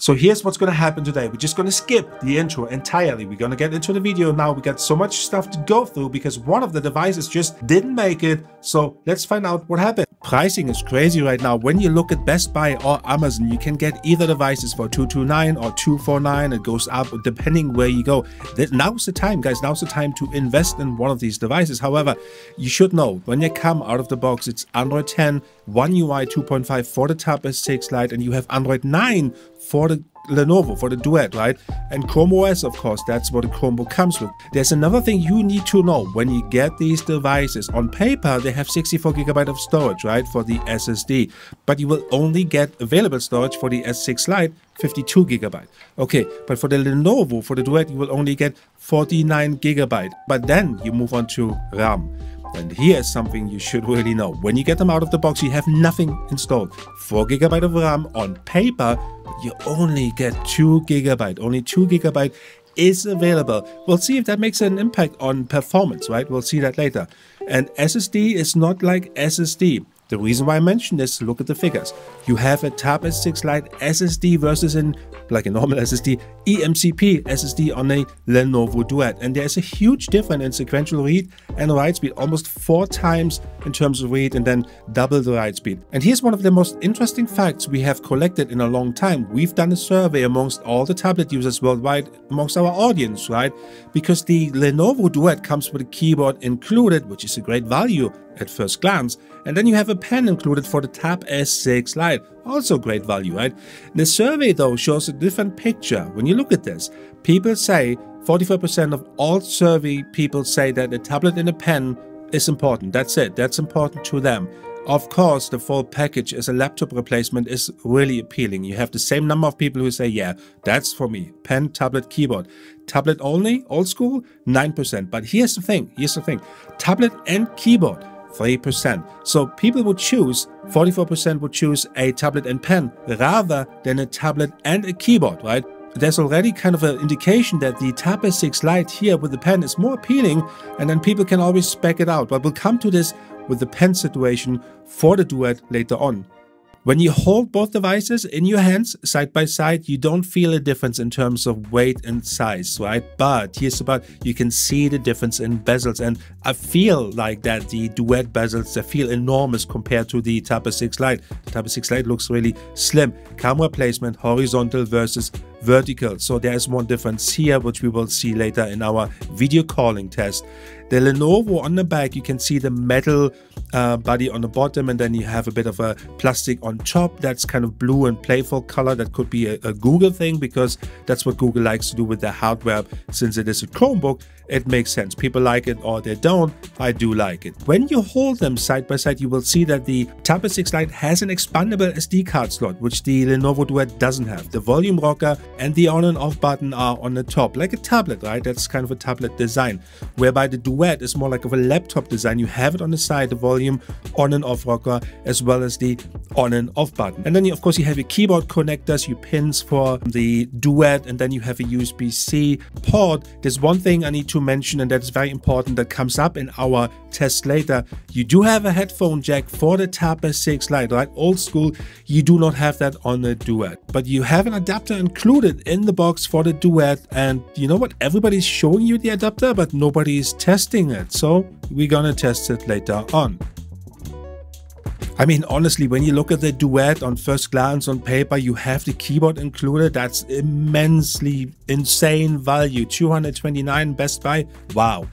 So here's what's going to happen today. We're just going to skip the intro entirely. We're going to get into the video now. We got so much stuff to go through because one of the devices just didn't make it. So let's find out what happened. Pricing is crazy right now. When you look at Best Buy or Amazon, you can get either devices for 229 or 249. It goes up depending where you go. Now's the time, guys. Now's the time to invest in one of these devices. However, you should know when you come out of the box, it's Android 10, One UI 2.5 for the Tab S6 Lite, and you have Android 9 for the Lenovo, for the Duet, right? And Chrome OS, of course, that's what the Chromebook comes with. There's another thing you need to know when you get these devices. On paper, they have 64 gigabyte of storage, right, for the SSD, but you will only get available storage for the S6 Lite 52 gigabyte. Okay, but for the Lenovo, for the Duet, you will only get 49 gigabyte. But then you move on to RAM. And here's something you should really know. When you get them out of the box, you have nothing installed. 4GB of RAM on paper, you only get 2GB. Only 2GB is available. We'll see if that makes an impact on performance, right? We'll see that later. And SSD is not like SSD. The reason why I mention this, look at the figures. You have a Tab S6 Lite SSD versus an like a normal SSD, eMCP SSD on a Lenovo Duet. And there's a huge difference in sequential read and write speed, almost four times in terms of read and then double the write speed. And here's one of the most interesting facts we have collected in a long time. We've done a survey amongst all the tablet users worldwide, amongst our audience, right? Because the Lenovo Duet comes with a keyboard included, which is a great value at first glance. And then you have a pen included for the Tab S6 Lite, also great value, right? The survey though shows a different picture. When you look at this, people say 44% of all survey people say that a tablet and a pen is important. That's it. That's important to them. Of course, the full package as a laptop replacement is really appealing. You have the same number of people who say, yeah, that's for me. Pen, tablet, keyboard. Tablet only, old school, 9%. But here's the thing, here's the thing. Tablet and keyboard, 3%. So people would choose, 44% would choose a tablet and pen rather than a tablet and a keyboard, right? There's already kind of an indication that the Tab S6 Lite here with the pen is more appealing and then people can always spec it out. But we'll come to this with the pen situation for the Duet later on. When you hold both devices in your hands side by side, you don't feel a difference in terms of weight and size, right? But here's about you can see the difference in bezels, and I feel like that the Duet bezels they feel enormous compared to the Tab S6 Lite. The Tab S6 Lite looks really slim. Camera placement horizontal versus vertical. So there's one difference here, which we will see later in our video calling test. The Lenovo on the back, you can see the metal uh, body on the bottom, and then you have a bit of a plastic on top. That's kind of blue and playful color. That could be a, a Google thing because that's what Google likes to do with their hardware. Since it is a Chromebook, it makes sense. People like it or they don't. I do like it. When you hold them side by side, you will see that the Tab S6 Lite has an expandable SD card slot, which the Lenovo Duet doesn't have. The volume rocker and the on and off button are on the top, like a tablet, right? That's kind of a tablet design. Whereby the Duet is more like of a laptop design. You have it on the side, the volume on and off rocker, as well as the on and off button. And then, you, of course, you have your keyboard connectors, your pins for the Duet, and then you have a USB-C port. There's one thing I need to mention, and that's very important, that comes up in our test later. You do have a headphone jack for the Tab S6 Lite, right? Old school, you do not have that on the Duet. But you have an adapter included in the box for the Duet, and you know what? Everybody's showing you the adapter, but nobody's testing it. So we're gonna test it later on. I mean, honestly, when you look at the Duet on first glance on paper, you have the keyboard included. That's immensely insane value. 229 Best Buy. Wow.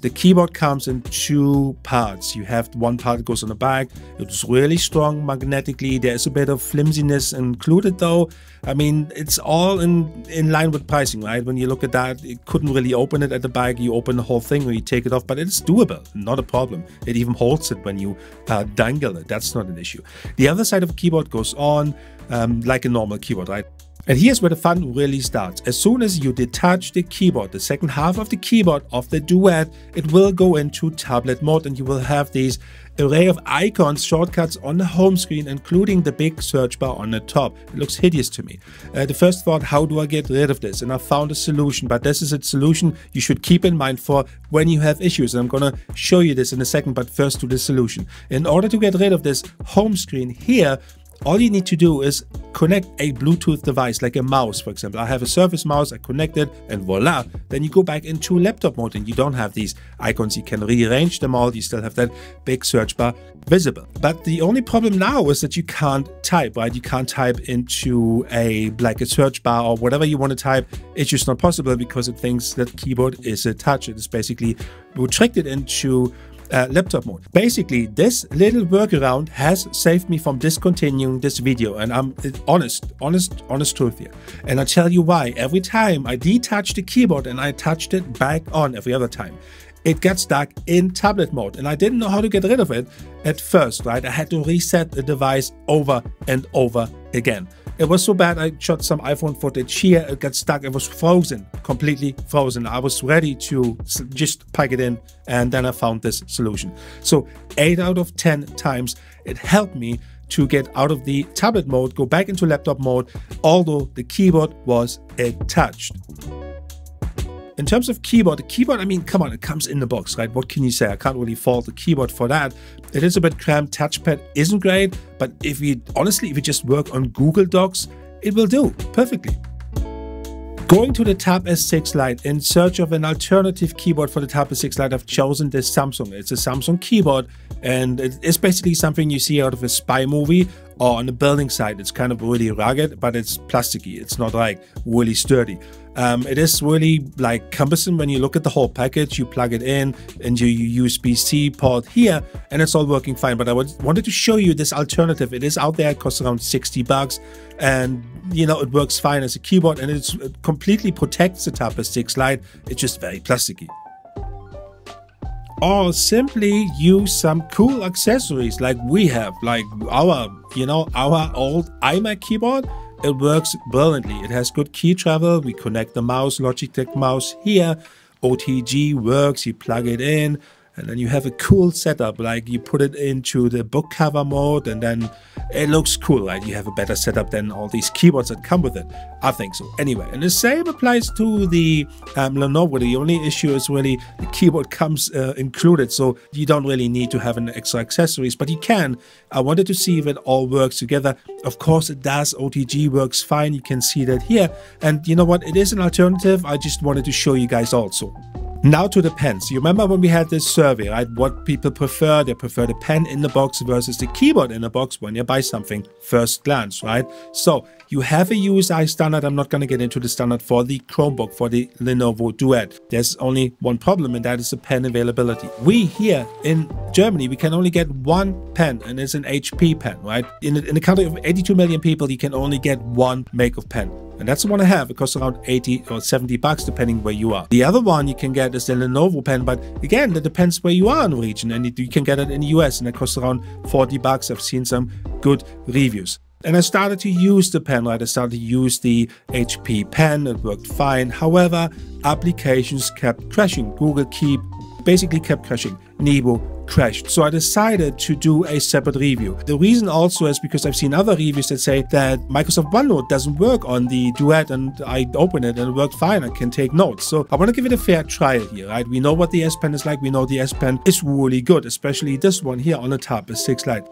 The keyboard comes in two parts. You have one part that goes on the back. It's really strong magnetically. There's a bit of flimsiness included though. I mean, it's all in, in line with pricing, right? When you look at that, it couldn't really open it at the back. You open the whole thing or you take it off, but it's doable, not a problem. It even holds it when you uh, dangle it. That's not an issue. The other side of the keyboard goes on um, like a normal keyboard, right? And here's where the fun really starts. As soon as you detach the keyboard, the second half of the keyboard of the Duet, it will go into tablet mode and you will have these array of icons, shortcuts on the home screen, including the big search bar on the top. It looks hideous to me. Uh, the first thought, how do I get rid of this? And I found a solution, but this is a solution you should keep in mind for when you have issues. And I'm gonna show you this in a second, but first to the solution. In order to get rid of this home screen here, all you need to do is connect a Bluetooth device like a mouse, for example. I have a Surface mouse, I connect it, and voila. Then you go back into laptop mode and you don't have these icons. You can rearrange them all. You still have that big search bar visible. But the only problem now is that you can't type, right? You can't type into a like a search bar or whatever you want to type. It's just not possible because it thinks that keyboard is a touch. It is basically restricted into uh, laptop mode. Basically, this little workaround has saved me from discontinuing this video and I'm honest, honest, honest truth here. And I'll tell you why. Every time I detached the keyboard and I touched it back on every other time, it got stuck in tablet mode and I didn't know how to get rid of it at first, right? I had to reset the device over and over again. It was so bad, I shot some iPhone footage here, it got stuck, it was frozen, completely frozen. I was ready to just pack it in, and then I found this solution. So 8 out of 10 times, it helped me to get out of the tablet mode, go back into laptop mode, although the keyboard was attached. In terms of keyboard, the keyboard, I mean, come on, it comes in the box, right? What can you say? I can't really fault the keyboard for that. It is a bit cramped. Touchpad isn't great, but if you honestly, if you just work on Google Docs, it will do perfectly. Going to the Tab S6 Lite in search of an alternative keyboard for the Tab S6 Lite, I've chosen this Samsung. It's a Samsung keyboard and it's basically something you see out of a spy movie or on the building side. It's kind of really rugged, but it's plasticky. It's not like really sturdy. Um, it is really like cumbersome when you look at the whole package. You plug it in and your USB-C port here, and it's all working fine. But I wanted to show you this alternative. It is out there. It costs around 60 bucks, and you know it works fine as a keyboard, and it completely protects the Tab S6 Lite. It's just very plasticky or simply use some cool accessories like we have, like our, you know, our old iMac keyboard. It works brilliantly. It has good key travel. We connect the mouse, Logitech mouse here. OTG works. You plug it in and then you have a cool setup like you put it into the book cover mode and then it looks cool right you have a better setup than all these keyboards that come with it i think so. Anyway and the same applies to the um, lenovo. The only issue is really the keyboard comes uh, included so you don't really need to have an extra accessories but you can. I wanted to see if it all works together. Of course it does. Otg works fine. You can see that here. And you know what? It is an alternative. I just wanted to show you guys also now to the pens. You remember when we had this survey, right? What people prefer. They prefer the pen in the box versus the keyboard in the box when you buy something first glance, right? So you have a USI standard. I'm not going to get into the standard for the Chromebook, for the Lenovo Duet. There's only one problem, and that is the pen availability. We here in Germany, we can only get one pen, and it's an HP pen, right? In a, in a country of 82 million people, you can only get one make of pen. And that's the one I have. It costs around 80 or 70 bucks depending where you are. The other one you can get is the Lenovo pen, but again, that depends where you are in the region. And you can get it in the US and it costs around 40 bucks. I've seen some good reviews. And I started to use the pen, right? I started to use the HP pen. It worked fine. However, applications kept crashing. Google Keep basically kept crashing. Nebo crashed. So I decided to do a separate review. The reason also is because I've seen other reviews that say that Microsoft OneNote doesn't work on the Duet and I open it and it worked fine. I can take notes. So I want to give it a fair trial here, right? We know what the S Pen is like. We know the S Pen is really good, especially this one here on the Tab S6 Lite.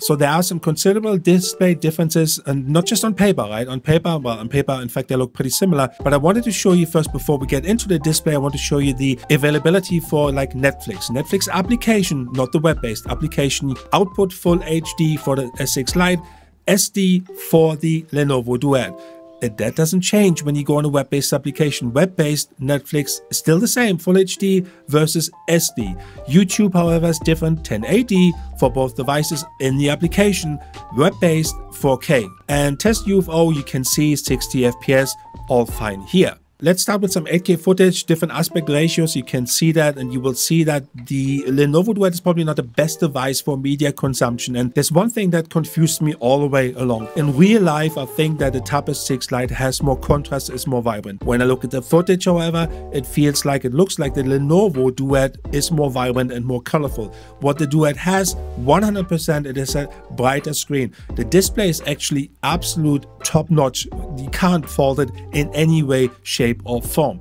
So there are some considerable display differences and not just on paper, right? On paper, well, on paper, in fact, they look pretty similar. But I wanted to show you first, before we get into the display, I want to show you the availability for like Netflix. Netflix application, not the web-based application, output full HD for the S6 Lite, SD for the Lenovo Duet that doesn't change when you go on a web-based application. Web-based Netflix is still the same, Full HD versus SD. YouTube, however, is different, 1080 for both devices in the application, web-based 4K. And test UFO, you can see 60 FPS, all fine here. Let's start with some 8K footage, different aspect ratios. You can see that and you will see that the Lenovo Duet is probably not the best device for media consumption. And there's one thing that confused me all the way along. In real life, I think that the Tab S6 Lite has more contrast, is more vibrant. When I look at the footage, however, it feels like it looks like the Lenovo Duet is more vibrant and more colorful. What the Duet has, 100% it is a brighter screen. The display is actually absolute top notch. You can't fault it in any way, shape shape or form.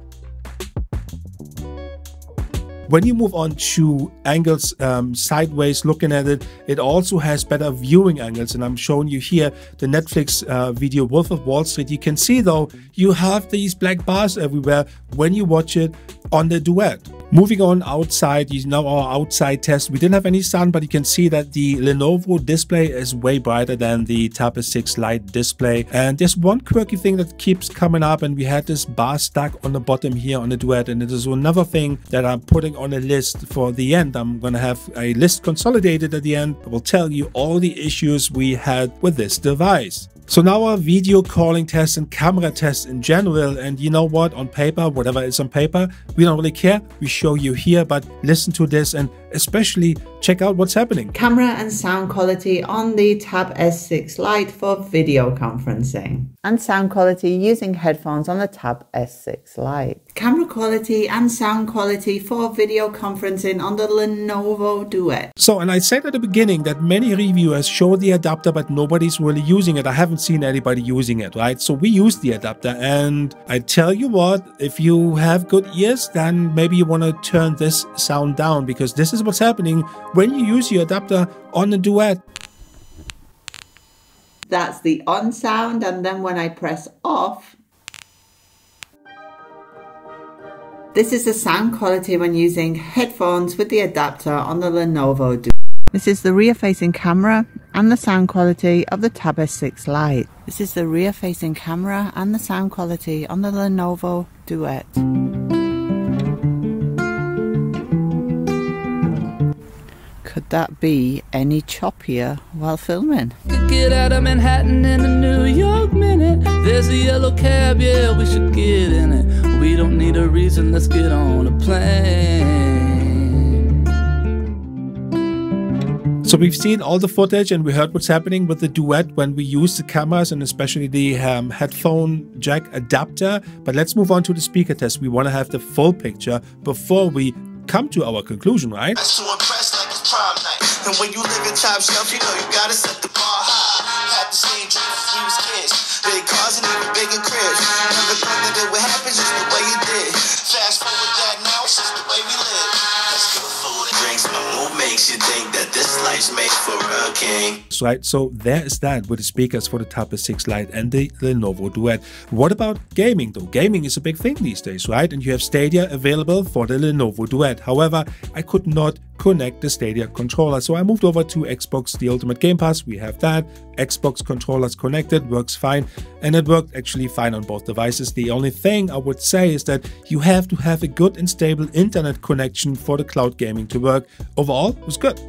When you move on to angles um, sideways, looking at it, it also has better viewing angles. And I'm showing you here the Netflix uh, video Wolf of Wall Street. You can see though, you have these black bars everywhere when you watch it on the duet. Moving on outside, you know our outside test. We didn't have any sun, but you can see that the Lenovo display is way brighter than the Tab S6 Lite display. And there's one quirky thing that keeps coming up, and we had this bar stuck on the bottom here on the Duet. And it is another thing that I'm putting on a list for the end. I'm gonna have a list consolidated at the end. I will tell you all the issues we had with this device. So now our video calling test and camera test in general, and you know what, on paper, whatever is on paper, we don't really care. We show you here, but listen to this and especially check out what's happening. Camera and sound quality on the Tab S6 Lite for video conferencing. And sound quality using headphones on the Tab S6 Lite. Camera quality and sound quality for video conferencing on the Lenovo Duet. So, and I said at the beginning that many reviewers show the adapter, but nobody's really using it. I haven't seen anybody using it, right? So we use the adapter. And I tell you what, if you have good ears, then maybe you want to turn this sound down because this is what's happening when you use your adapter on the duet. That's the on sound, and then when I press off, this is the sound quality when using headphones with the adapter on the Lenovo Duet. This is the rear-facing camera and the sound quality of the Tab S6 Lite. This is the rear-facing camera and the sound quality on the Lenovo Duet. Could that be any choppier while filming? Get out of Manhattan in a New York minute. There's a yellow cab, yeah, we should get in it. We don't need a reason, let's get on a plane. So we've seen all the footage and we heard what's happening with the duet when we use the cameras and especially the um, headphone jack adapter. But let's move on to the speaker test. We want to have the full picture before we come to our conclusion, right? Prom night. And when you live in top shelf, you know you gotta set the bar high. Had the same since we was kids. Big cars and even bigger cribs. Never thought that it would happen just the way it did. Fast forward that now, it's just the way we live. Food and drinks. Makes you think that this life's made for a king. Right, so there is that with the speakers for the Tab S6 Lite and the Lenovo Duet. What about gaming though? Gaming is a big thing these days, right? And you have Stadia available for the Lenovo Duet. However, I could not connect the Stadia controller. So I moved over to Xbox, the Ultimate Game Pass. We have that. Xbox controllers connected, works fine. And it worked actually fine on both devices. The only thing I would say is that you have to have a good and stable internet connection for the cloud gaming to work. Overall, it was good.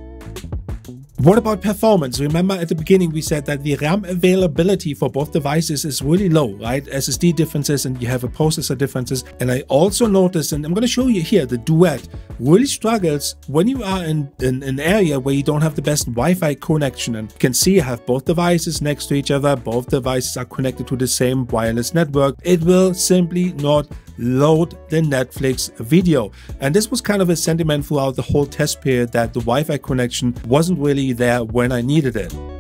What about performance? Remember at the beginning we said that the RAM availability for both devices is really low, right? SSD differences and you have a processor differences. And I also noticed, and I'm going to show you here, the Duet really struggles when you are in, in an area where you don't have the best Wi-Fi connection. And you can see I have both devices next to each other. Both devices are connected to the same wireless network. It will simply not load the Netflix video. And this was kind of a sentiment throughout the whole test period that the Wi-Fi connection wasn't really there when I needed it.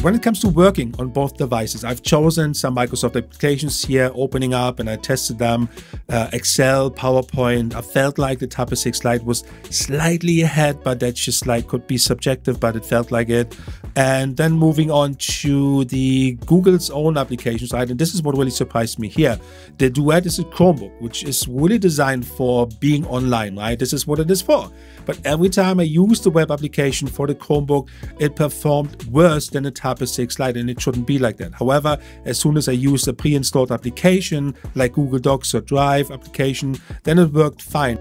When it comes to working on both devices, I've chosen some Microsoft applications here, opening up, and I tested them. Uh, Excel, PowerPoint. I felt like the Tab S6 Lite was slightly ahead, but that's just like could be subjective, but it felt like it. And then moving on to the Google's own application side, and this is what really surprised me here. The Duet is a Chromebook, which is really designed for being online, right? This is what it is for. But every time I used the web application for the Chromebook, it performed worse than the Tab S6 Lite, and it shouldn't be like that. However, as soon as I used a pre-installed application like Google Docs or Drive application, then it worked fine.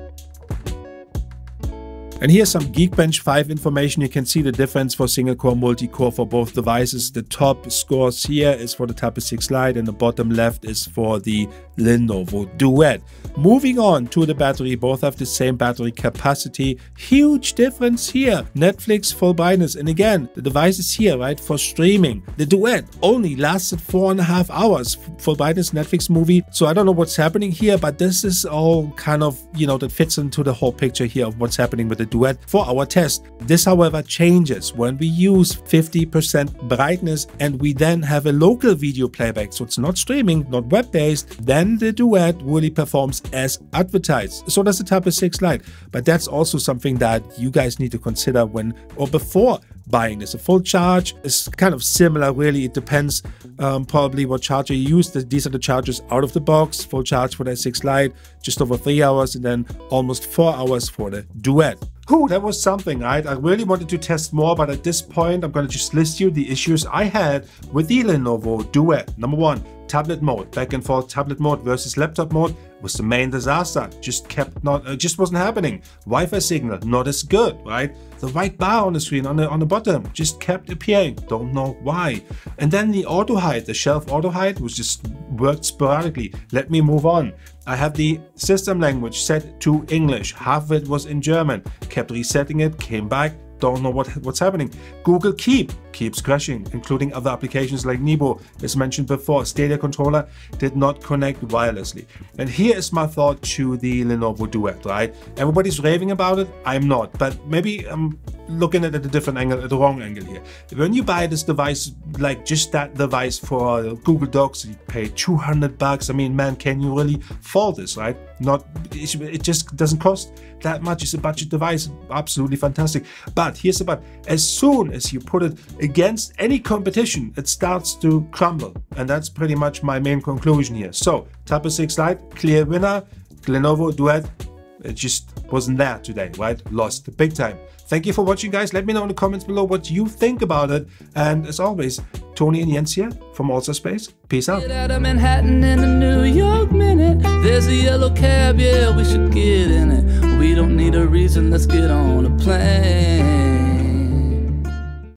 And here's some Geekbench 5 information. You can see the difference for single core, multi-core for both devices. The top scores here is for the Tab S6 Lite and the bottom left is for the Lenovo Duet. Moving on to the battery, both have the same battery capacity. Huge difference here. Netflix full brightness. And again, the device is here, right, for streaming. The Duet only lasted four and a half hours. Full brightness Netflix movie. So I don't know what's happening here, but this is all kind of, you know, that fits into the whole picture here of what's happening with the Duet for our test. This, however, changes when we use 50% brightness and we then have a local video playback, so it's not streaming, not web-based, then the Duet really performs as advertised. So does the Tab S6 Lite. But that's also something that you guys need to consider when or before buying this. A full charge is kind of similar, really. It depends um, probably what charger you use. These are the chargers out of the box. Full charge for the 6 Lite, just over three hours, and then almost four hours for the Duet. Whew, that was something, right? I really wanted to test more, but at this point, I'm going to just list you the issues I had with the Lenovo Duet. Number one, tablet mode, back and forth tablet mode versus laptop mode was the main disaster. Just kept not, uh, just wasn't happening. Wi-Fi signal not as good, right? The white bar on the screen on the on the bottom just kept appearing. Don't know why. And then the auto hide, the shelf auto hide, was just worked sporadically. Let me move on. I have the system language set to English. Half of it was in German. Kept resetting it, came back, don't know what, what's happening. Google Keep keeps crashing, including other applications like Nebo. As mentioned before, Stadia controller did not connect wirelessly. And here is my thought to the Lenovo Duet, right? Everybody's raving about it. I'm not, but maybe I'm looking at it at a different angle, at the wrong angle here. When you buy this device, like just that device for Google Docs, you pay 200 bucks. I mean, man, can you really fault this, right? Not, it just doesn't cost that much. It's a budget device, absolutely fantastic. But here's the but: as soon as you put it against any competition, it starts to crumble, and that's pretty much my main conclusion here. So, Tab S6 Lite, clear winner. Lenovo Duet, it just wasn't there today, right? Lost big time. Thank you for watching, guys. Let me know in the comments below what you think about it. And as always, Tony and Jens here from Allstar Space. Peace out. out of Manhattan in a New York minute. There's a yellow cab, yeah, we should get in it. We don't need a reason, let's get on a plane.